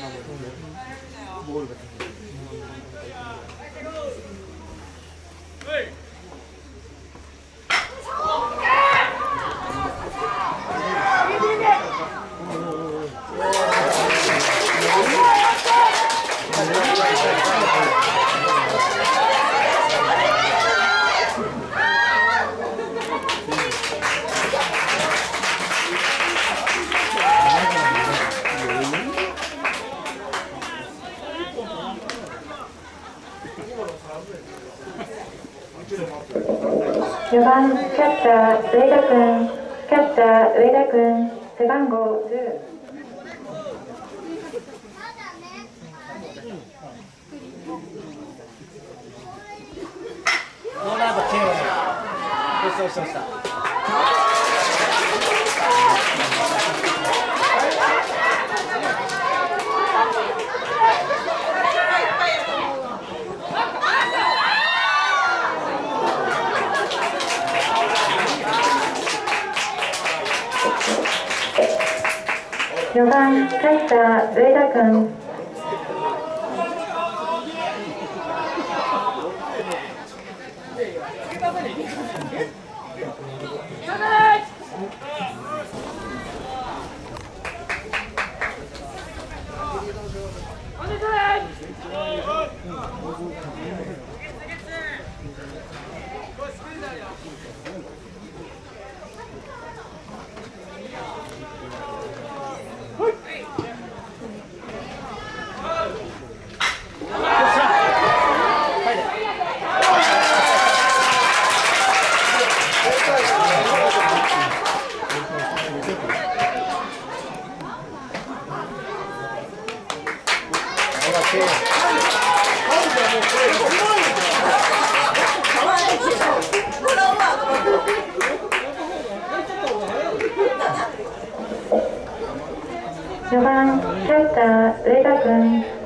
같은 나무 먹을 같은 거. 4番キャッチャー上田君。キャッチャー上田君。背番号10ノーナードチームよしよしよしした。4番キャッチャー上田君。4番キャッチャー上田君